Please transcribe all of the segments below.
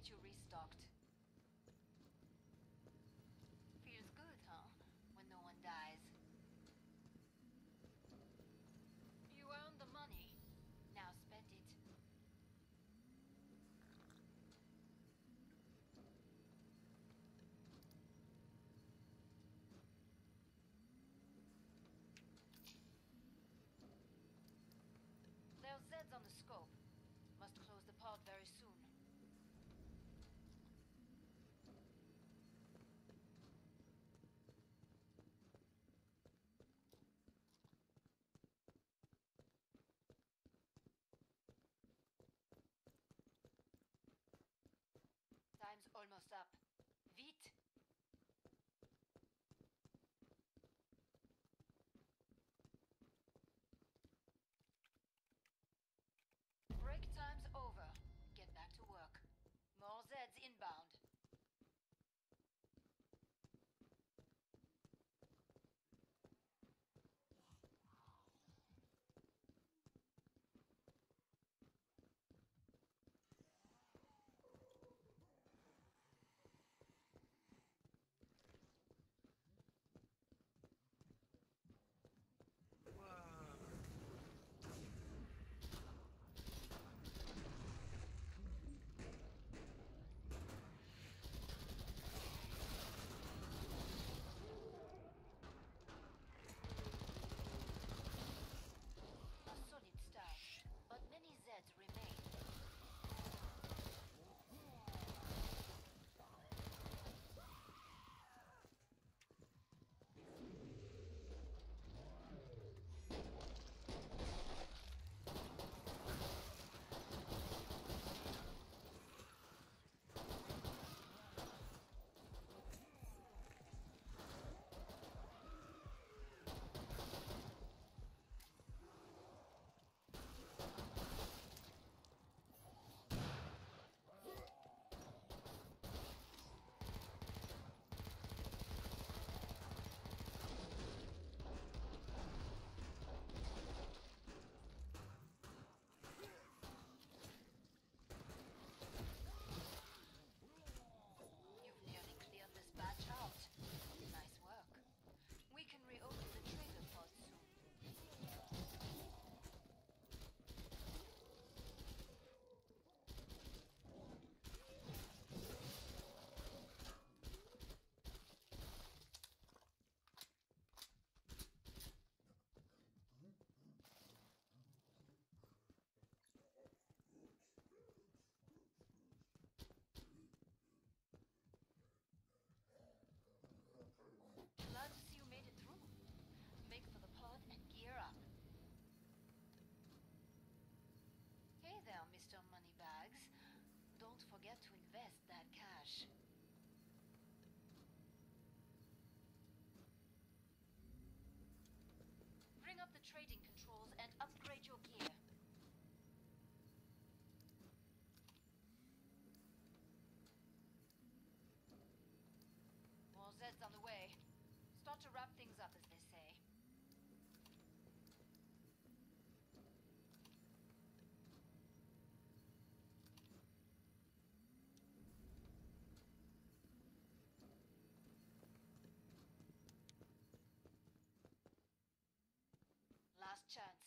get you restocked. trading controls and upgrade your gear. More Zed's on the way. Start to wrap things up as this. channel.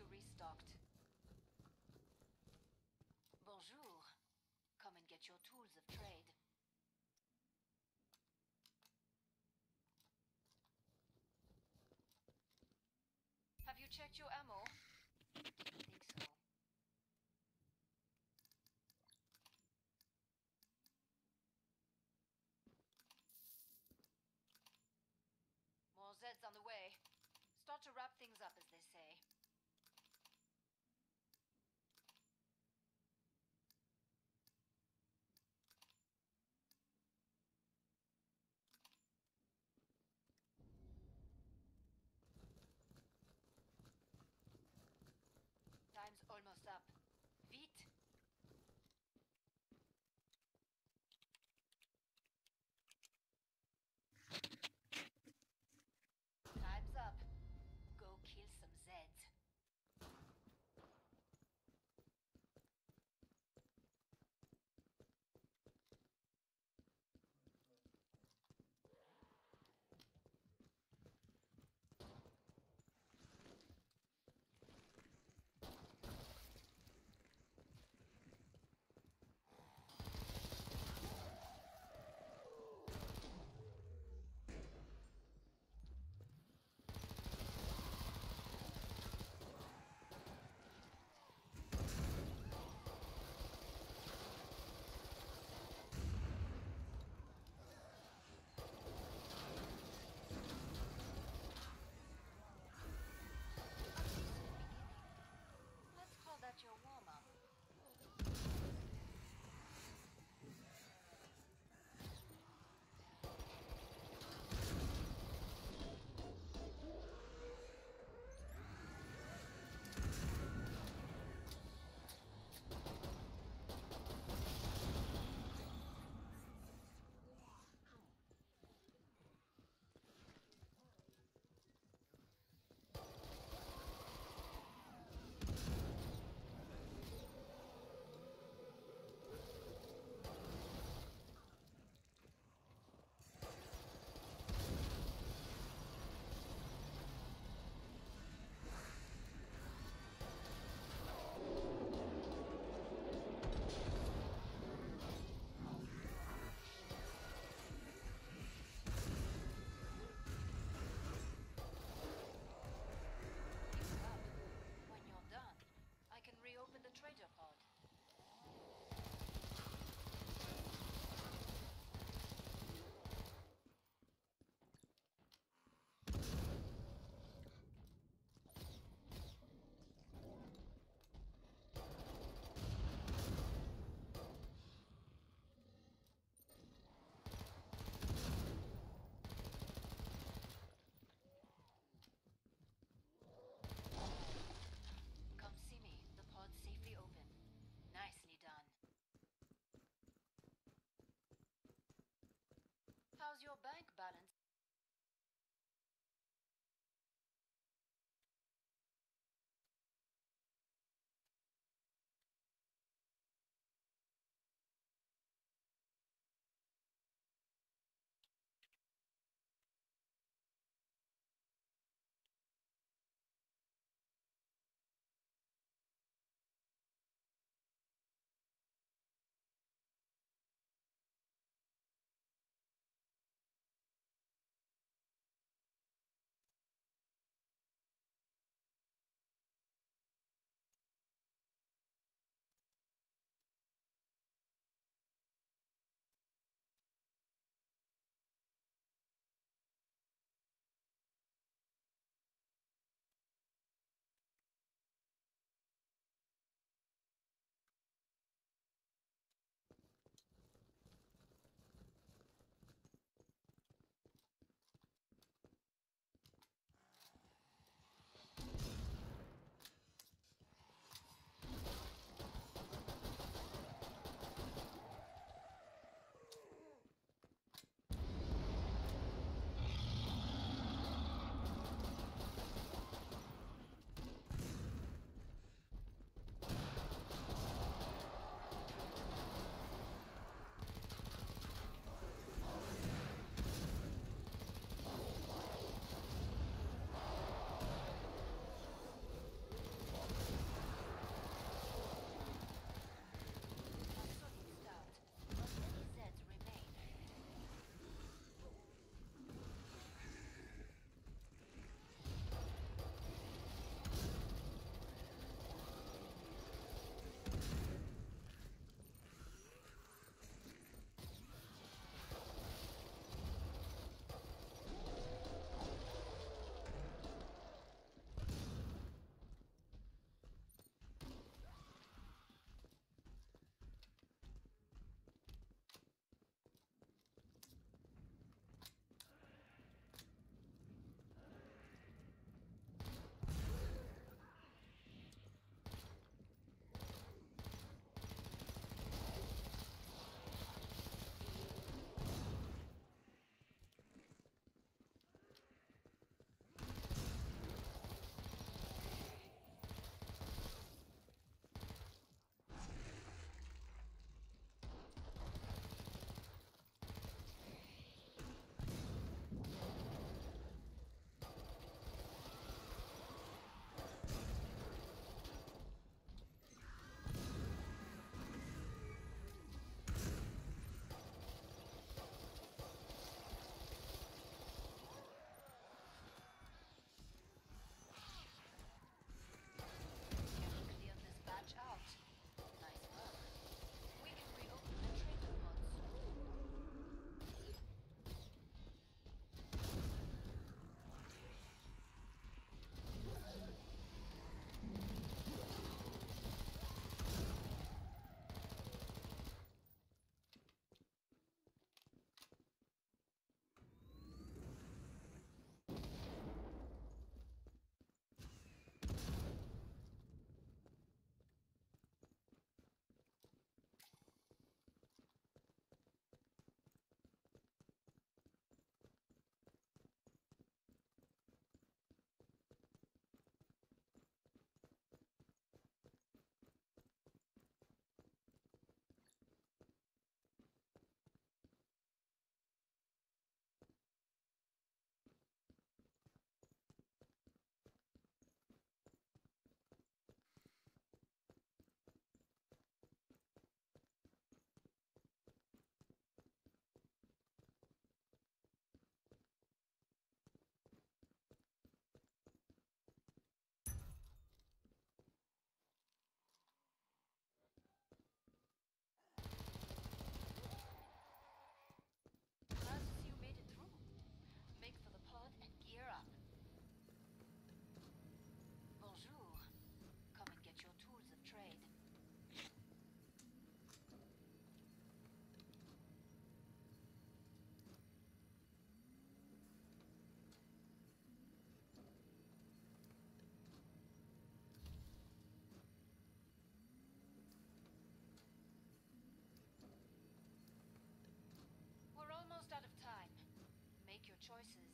You restocked. Bonjour. Come and get your tools of trade. Have you checked your ammo? choices.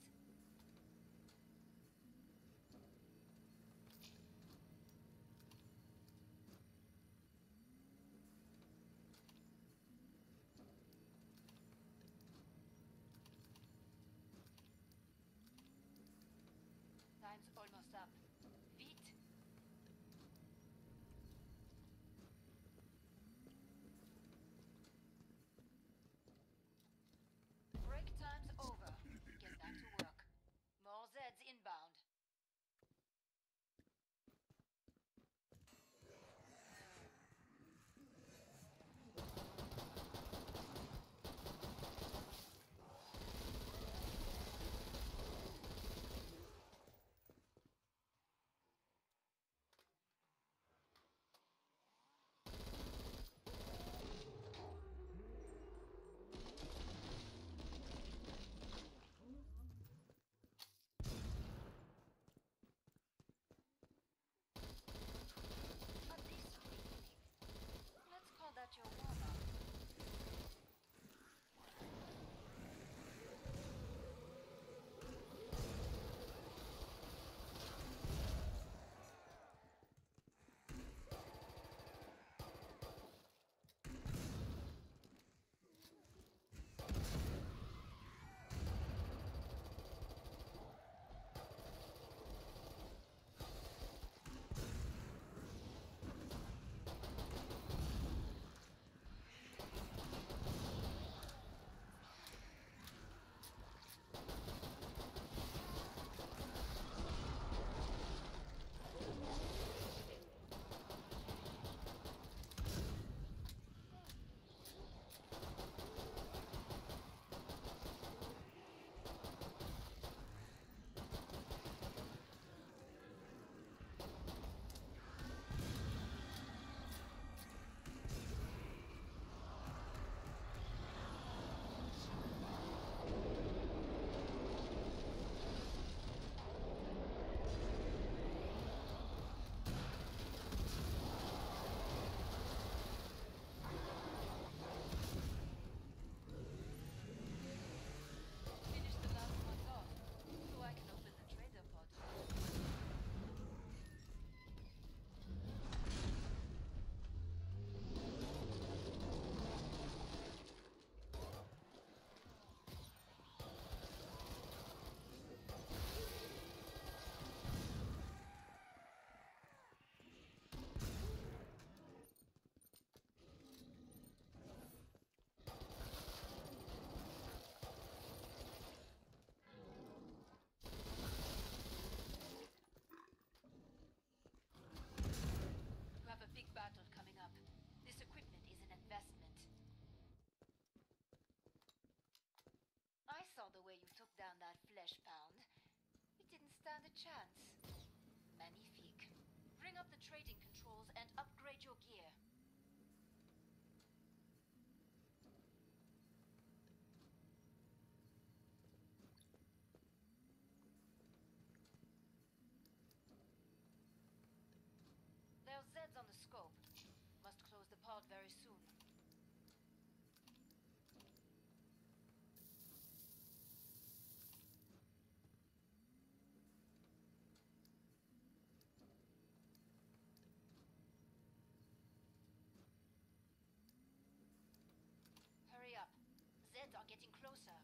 Getting closer.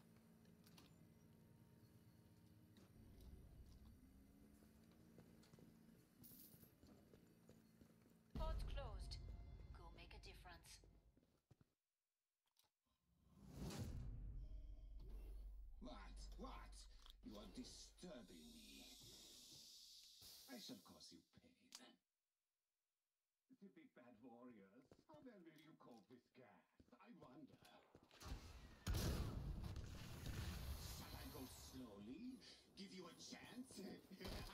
Pod's closed. Go make a difference. What? What? You are disturbing me. I shall cause you pain. The big bad warriors. How well will you cope with gas? I wonder. Shall I go slowly? Give you a chance?